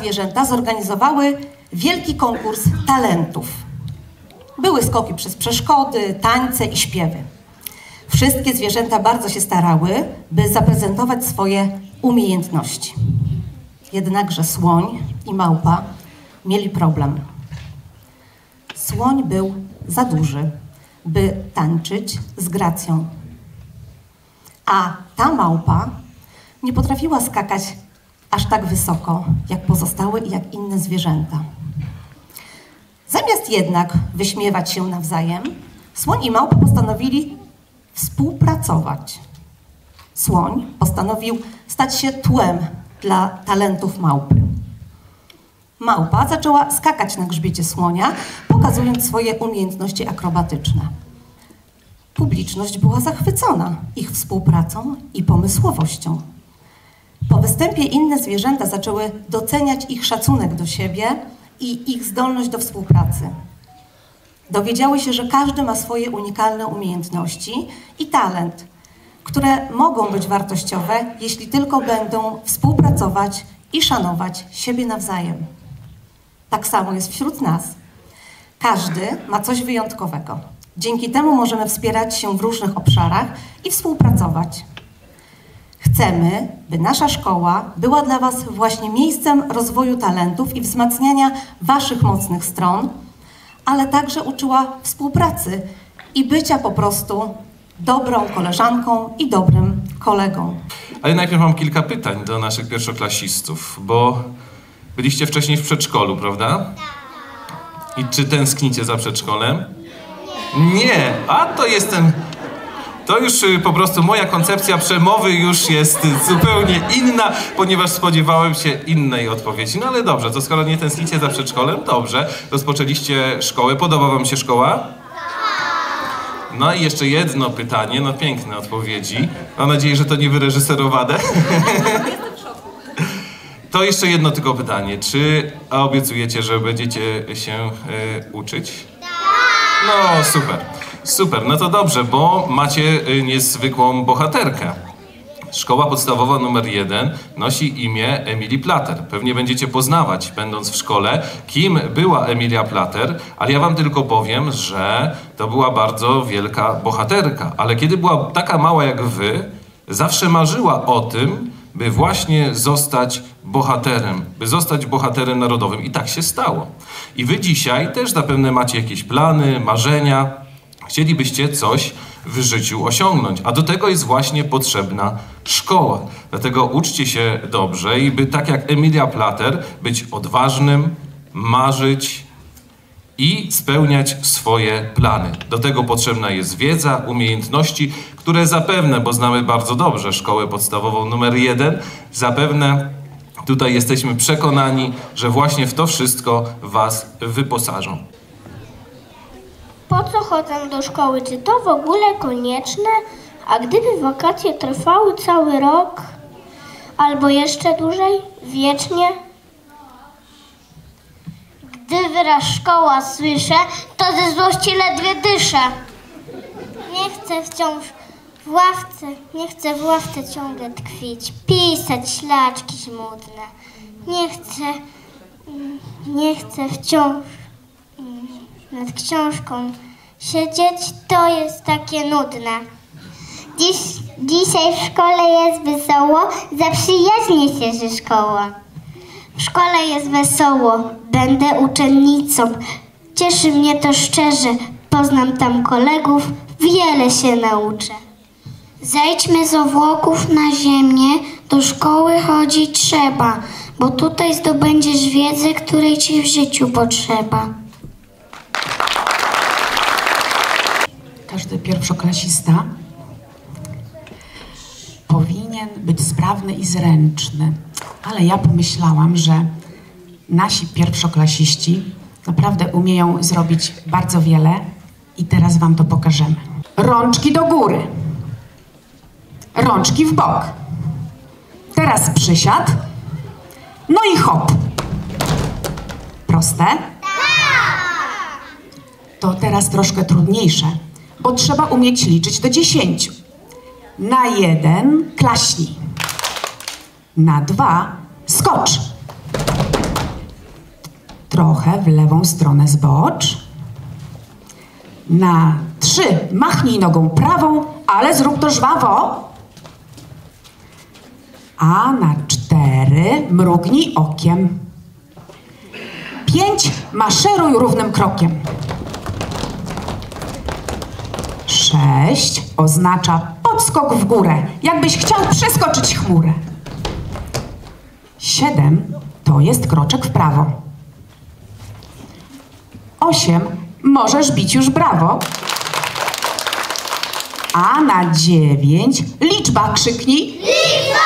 Zwierzęta zorganizowały wielki konkurs talentów. Były skoki przez przeszkody, tańce i śpiewy. Wszystkie zwierzęta bardzo się starały, by zaprezentować swoje umiejętności. Jednakże słoń i małpa mieli problem. Słoń był za duży, by tańczyć z gracją. A ta małpa nie potrafiła skakać aż tak wysoko, jak pozostałe i jak inne zwierzęta. Zamiast jednak wyśmiewać się nawzajem, słoń i małpa postanowili współpracować. Słoń postanowił stać się tłem dla talentów małpy. Małpa zaczęła skakać na grzbiecie słonia, pokazując swoje umiejętności akrobatyczne. Publiczność była zachwycona ich współpracą i pomysłowością. Po występie inne zwierzęta zaczęły doceniać ich szacunek do siebie i ich zdolność do współpracy. Dowiedziały się, że każdy ma swoje unikalne umiejętności i talent, które mogą być wartościowe, jeśli tylko będą współpracować i szanować siebie nawzajem. Tak samo jest wśród nas. Każdy ma coś wyjątkowego. Dzięki temu możemy wspierać się w różnych obszarach i współpracować. Chcemy, by nasza szkoła była dla Was właśnie miejscem rozwoju talentów i wzmacniania Waszych mocnych stron, ale także uczyła współpracy i bycia po prostu dobrą koleżanką i dobrym kolegą. Ale najpierw mam kilka pytań do naszych pierwszoklasistów, bo byliście wcześniej w przedszkolu, prawda? I czy tęsknicie za przedszkolem? Nie. A to jestem. To już y, po prostu moja koncepcja przemowy już jest zupełnie inna, ponieważ spodziewałem się innej odpowiedzi. No ale dobrze, to skoro nie tęsknicie za przedszkolem, dobrze. Rozpoczęliście szkołę. Podoba wam się szkoła? No i jeszcze jedno pytanie, no piękne odpowiedzi. Mam nadzieję, że to nie wyreżyserowane. To jeszcze jedno tylko pytanie. Czy obiecujecie, że będziecie się y, uczyć? No super, super, no to dobrze, bo macie y, niezwykłą bohaterkę. Szkoła podstawowa numer jeden nosi imię Emilii Plater. Pewnie będziecie poznawać, będąc w szkole, kim była Emilia Plater, ale ja wam tylko powiem, że to była bardzo wielka bohaterka. Ale kiedy była taka mała jak wy, zawsze marzyła o tym, by właśnie zostać bohaterem, by zostać bohaterem narodowym. I tak się stało. I wy dzisiaj też zapewne macie jakieś plany, marzenia, chcielibyście coś w życiu osiągnąć, a do tego jest właśnie potrzebna szkoła. Dlatego uczcie się dobrze i by tak jak Emilia Plater być odważnym, marzyć i spełniać swoje plany. Do tego potrzebna jest wiedza, umiejętności, które zapewne, bo znamy bardzo dobrze szkołę podstawową numer jeden, zapewne tutaj jesteśmy przekonani, że właśnie w to wszystko Was wyposażą. Po co chodzę do szkoły? Czy to w ogóle konieczne? A gdyby wakacje trwały cały rok? Albo jeszcze dłużej? Wiecznie? Gdy wyraz szkoła słyszę, to ze złości ledwie dyszę. Nie chcę wciąż w ławce, nie chcę w ławce ciągle tkwić, pisać ślaczki smutne. Nie chcę, nie chcę wciąż nad książką siedzieć, to jest takie nudne. Dziś, dzisiaj w szkole jest wesoło, zaprzyjaźnię się ze szkołą. W szkole jest wesoło, będę uczennicą. Cieszy mnie to szczerze, poznam tam kolegów, wiele się nauczę. Zejdźmy z owłoków na ziemię, do szkoły chodzić trzeba, bo tutaj zdobędziesz wiedzę, której ci w życiu potrzeba. każdy pierwszoklasista powinien być sprawny i zręczny. Ale ja pomyślałam, że nasi pierwszoklasiści naprawdę umieją zrobić bardzo wiele i teraz Wam to pokażemy. Rączki do góry. Rączki w bok. Teraz przysiad. No i hop. Proste? To teraz troszkę trudniejsze, bo trzeba umieć liczyć do dziesięciu. Na jeden klaśnij. Na dwa skocz. trochę w lewą stronę zbocz. Na trzy machnij nogą prawą, ale zrób to żwawo. A na cztery mrugnij okiem. Pięć maszeruj równym krokiem. Sześć oznacza podskok w górę, jakbyś chciał przeskoczyć chmurę. Siedem to jest kroczek w prawo. Osiem możesz bić już brawo. A na dziewięć liczba krzyknij. Liczba!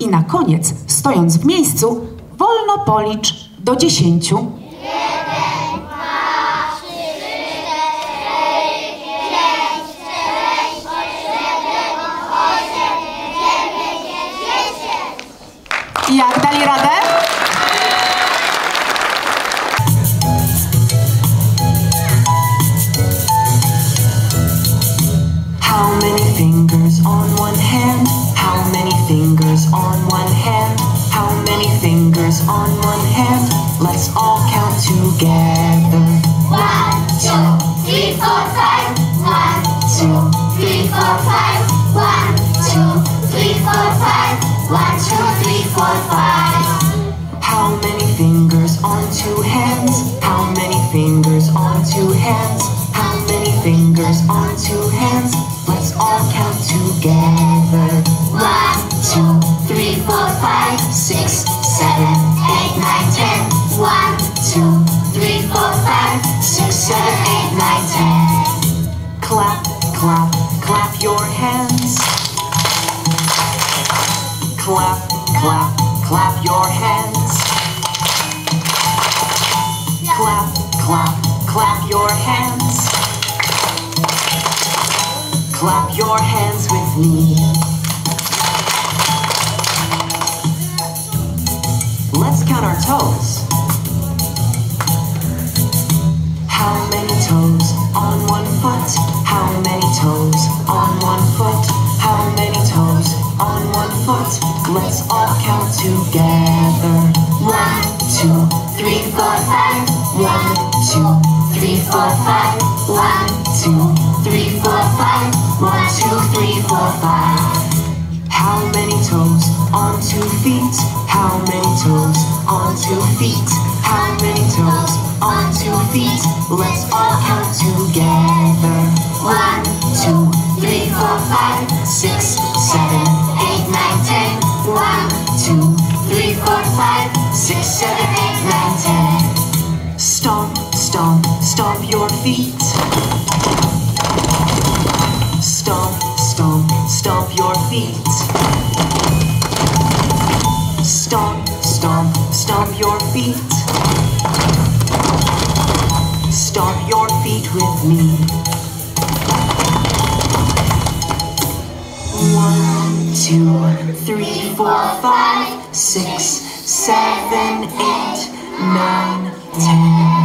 I na koniec, stojąc w miejscu, wolno policz do dziesięciu. On one hand? Let's all count together. One, two, three, four, five. One, two, three, four, five. One, two, three, four, five. One, two, three, four, five. How many fingers on two hands? How many fingers on two hands? How many fingers on two hands? Let's all count together. One, two, three, four, five, six, three, four, five, six, seven, eight, nine, ten. Clap, clap, clap your hands. Clap, clap, clap your hands. Clap, clap, clap your hands. Clap your hands with me. Let's count our toes. How many toes on one foot? How many toes on one foot? How many toes on one foot? Let's all count together. One, two, three, four, five. One, two, three, four, five. One, two, three, four, five. One, two, three, four, five. How many toes on two feet? How many toes on two feet? How many toes on two feet? Let's all count together. One, two, three, four, five, six, seven, eight, nine, ten. One, two, three, four, five, six, seven, eight, nine, ten. Stomp, stomp, stomp your feet. Stomp, stomp, stomp your feet. Stomp, stomp, stomp your feet. Stomp your feet with me. One, two, three, four, five, six, seven, eight, nine, ten.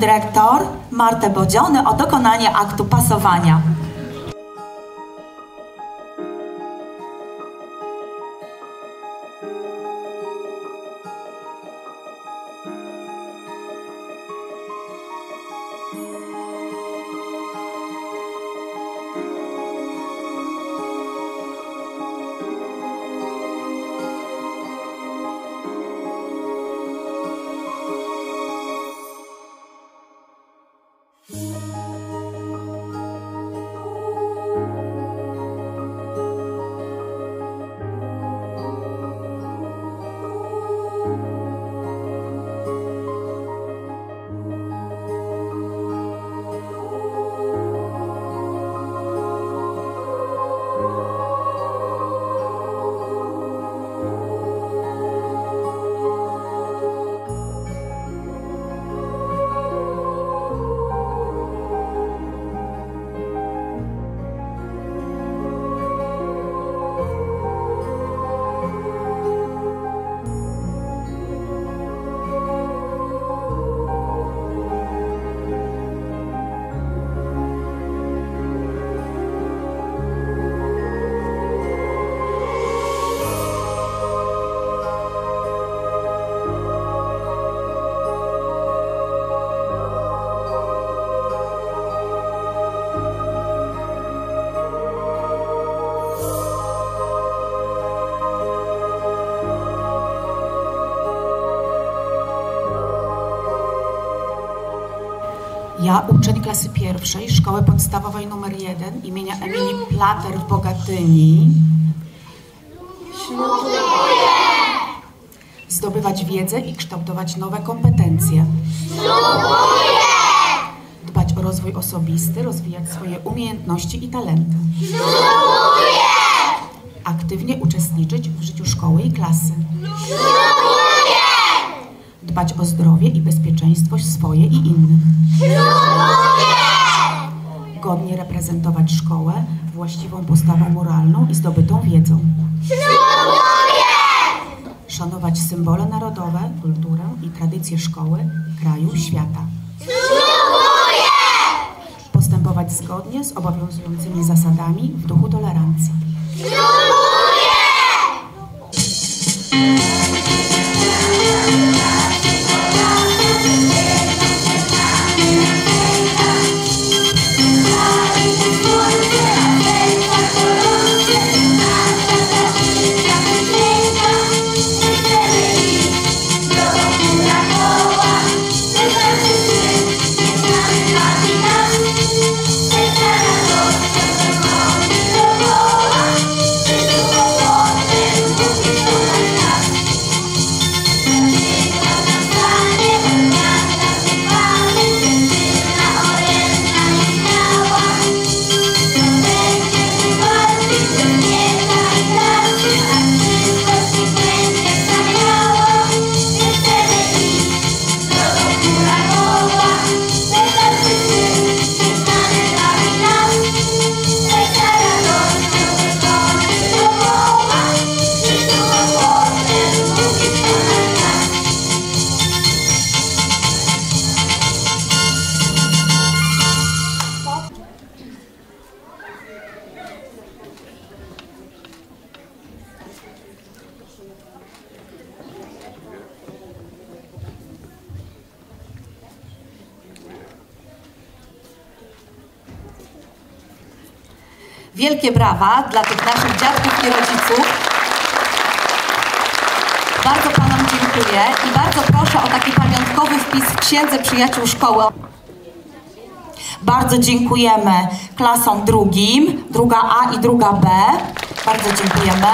Dyrektor Martę Bodziony o dokonanie aktu pasowania. Ja, uczeń klasy pierwszej Szkoły Podstawowej nr 1 imienia Emilii Plater w Bogatyni. Zdobywać wiedzę i kształtować nowe kompetencje. Dbać o rozwój osobisty, rozwijać swoje umiejętności i talenty. Aktywnie uczestniczyć w życiu szkoły i klasy. Dbać o zdrowie i bezpieczeństwo swoje i innych. Godnie reprezentować szkołę właściwą postawą moralną i zdobytą wiedzą. Szanować symbole narodowe, kulturę i tradycje szkoły, kraju, świata. Postępować zgodnie z obowiązującymi zasadami w duchu tolerancji. Wielkie brawa dla tych naszych dziadków i rodziców. Bardzo Panom dziękuję i bardzo proszę o taki pamiątkowy wpis w Księdze Przyjaciół Szkoły. Bardzo dziękujemy klasom drugim, druga A i druga B. Bardzo dziękujemy.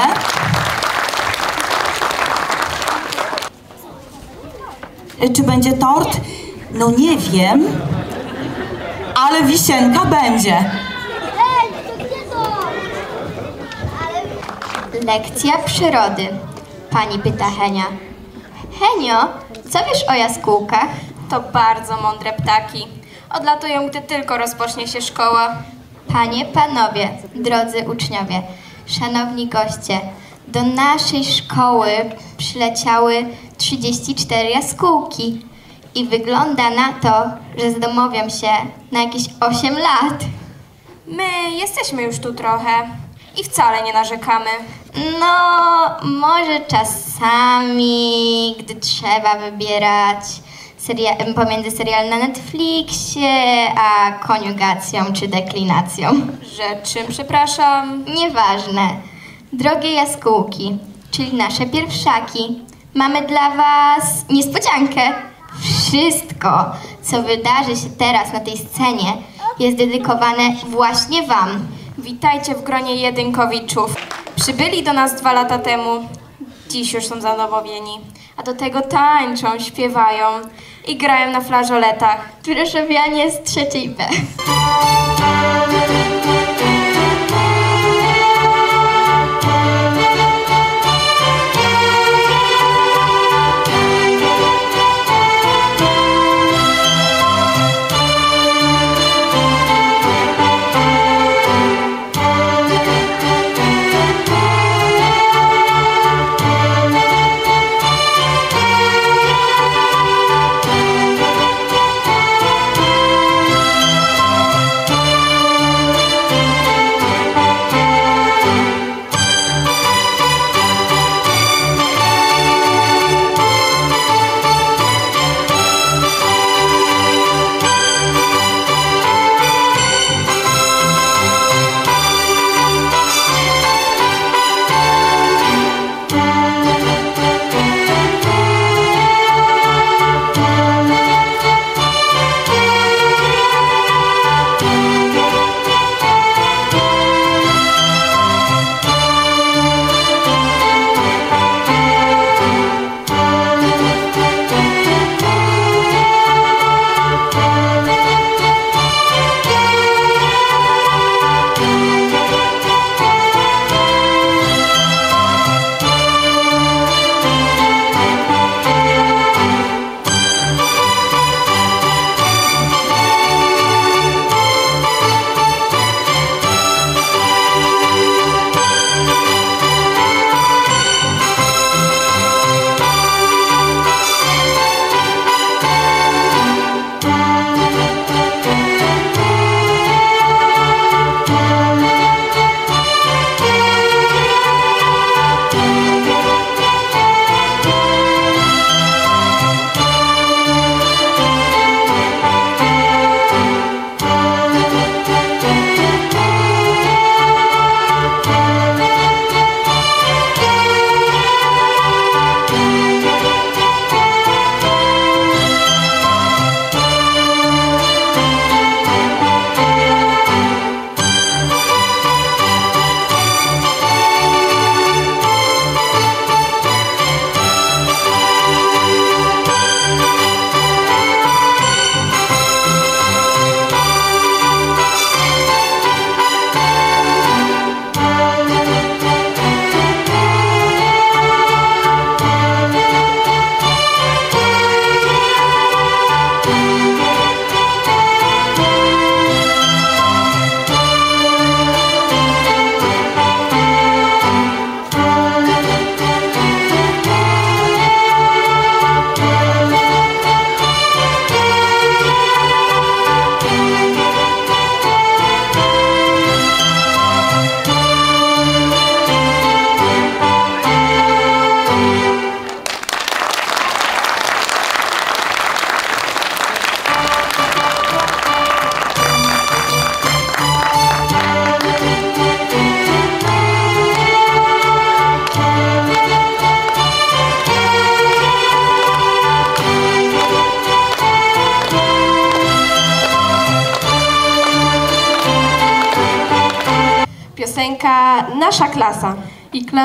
Czy będzie tort? No nie wiem, ale wisienka będzie. Lekcja przyrody. Pani pyta Henia. Henio, co wiesz o jaskółkach? To bardzo mądre ptaki. Odlatują, gdy tylko rozpocznie się szkoła. Panie, panowie, drodzy uczniowie, szanowni goście, do naszej szkoły przyleciały 34 jaskółki I wygląda na to, że zdomowiam się na jakieś 8 lat. My jesteśmy już tu trochę i wcale nie narzekamy. No, może czasami, gdy trzeba wybierać seria- pomiędzy serial na Netflixie, a koniugacją czy deklinacją. Że czym, przepraszam? Nieważne. Drogie jaskółki, czyli nasze pierwszaki, mamy dla Was niespodziankę. Wszystko, co wydarzy się teraz na tej scenie, jest dedykowane właśnie Wam. Witajcie w gronie jedynkowiczów. Przybyli do nas dwa lata temu. Dziś już są zadomowieni. A do tego tańczą, śpiewają i grają na flażoletach. Wyroszowianie z trzeciej B.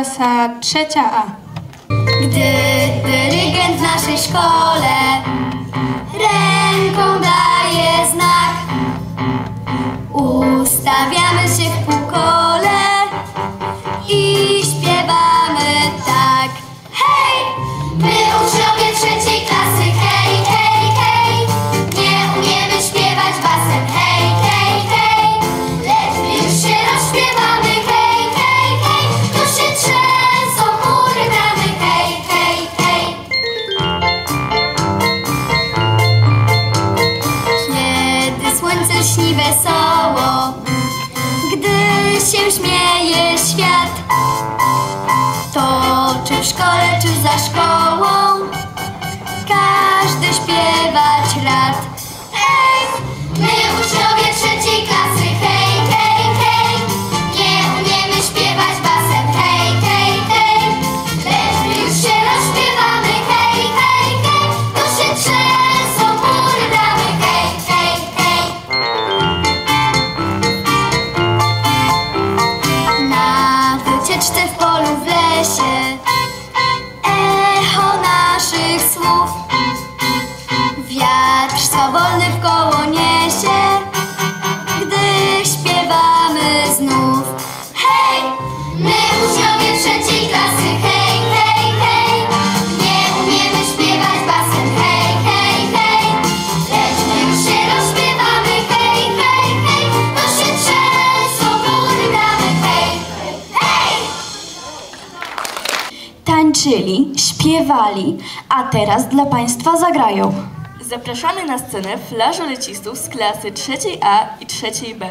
klasa trzecia A. Gdy dyrygent naszej szkole za szkołą. Każdy śpiewać rad. śpiewali, a teraz dla Państwa zagrają. Zapraszamy na scenę flażolecistów z klasy 3A i 3B.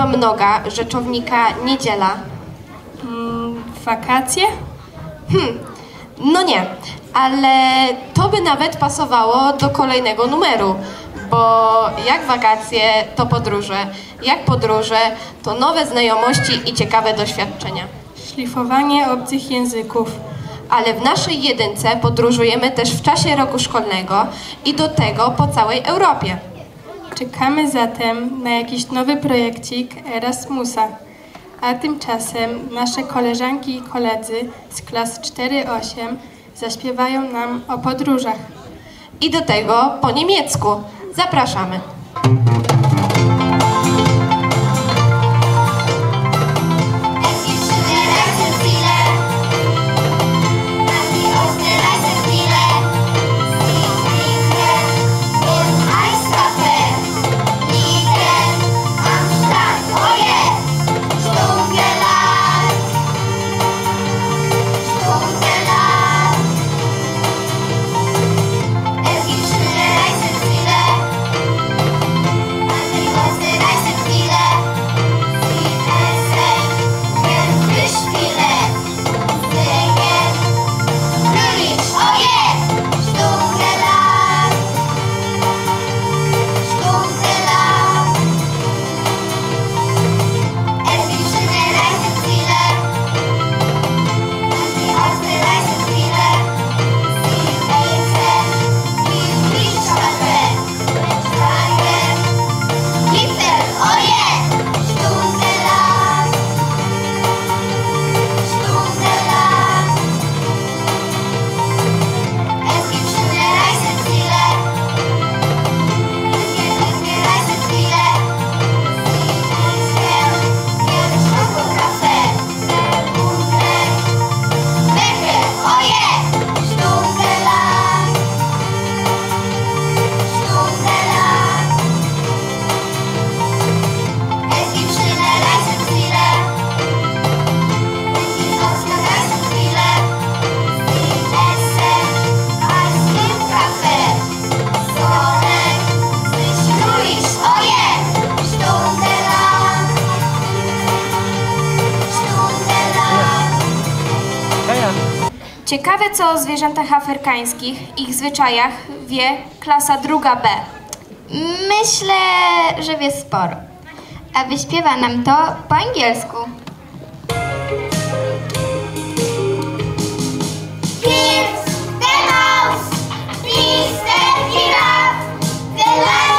Liczba mnoga rzeczownika niedziela? Wakacje? Hmm, no nie, ale to by nawet pasowało do kolejnego numeru, bo jak wakacje, to podróże, jak podróże, to nowe znajomości i ciekawe doświadczenia. Szlifowanie obcych języków. Ale w naszej jedynce podróżujemy też w czasie roku szkolnego i do tego po całej Europie. Czekamy zatem na jakiś nowy projekcik Erasmusa. A tymczasem nasze koleżanki i koledzy z klas 4-8 zaśpiewają nam o podróżach. I do tego po niemiecku. Zapraszamy. Ciekawe, co o zwierzętach afrykańskich, ich zwyczajach wie klasa druga B. Myślę, że wie sporo. A wyśpiewa nam to po angielsku. Here's the mouse, the giraffe, the lion,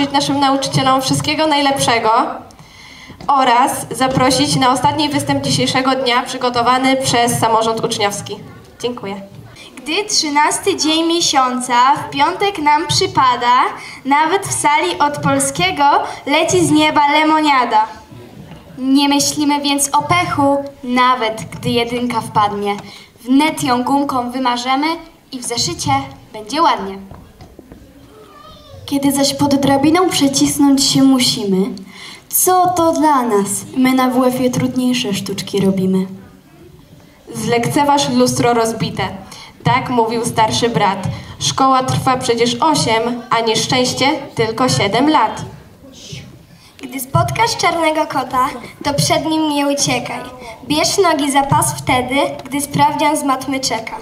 życzyć naszym nauczycielom wszystkiego najlepszego oraz zaprosić na ostatni występ dzisiejszego dnia przygotowany przez samorząd uczniowski. Dziękuję. Gdy trzynasty dzień miesiąca w piątek nam przypada, nawet w sali od polskiego leci z nieba lemoniada. Nie myślimy więc o pechu, nawet gdy jedynka wpadnie. Wnet ją gumką wymarzemy i w zeszycie będzie ładnie. Kiedy zaś pod drabiną przecisnąć się musimy, co to dla nas? My na WF-ie trudniejsze sztuczki robimy. Zlekceważ lustro rozbite. Tak mówił starszy brat. Szkoła trwa przecież osiem, a nieszczęście tylko siedem lat. Gdy spotkasz czarnego kota, to przed nim nie uciekaj. Bierz nogi za pas wtedy, gdy sprawdzian z matmy czeka.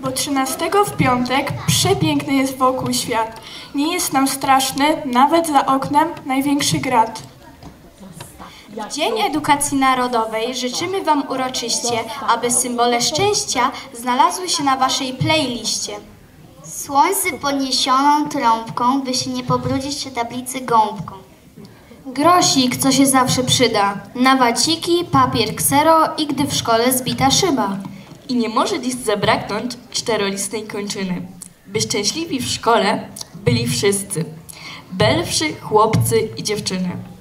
Bo trzynastego w piątek przepiękny jest wokół świat. Nie jest nam straszny, nawet za oknem największy grad. W Dzień Edukacji Narodowej życzymy Wam uroczyście, aby symbole szczęścia znalazły się na Waszej playliście. Słońce podniesioną trąbką, by się nie pobrudzić przy tablicy gąbką. Grosik, co się zawsze przyda. Na waciki, papier ksero i gdy w szkole zbita szyba. I nie może dziś zabraknąć czterolistnej kończyny, by szczęśliwi w szkole byli wszyscy. Belwszy, chłopcy i dziewczyny.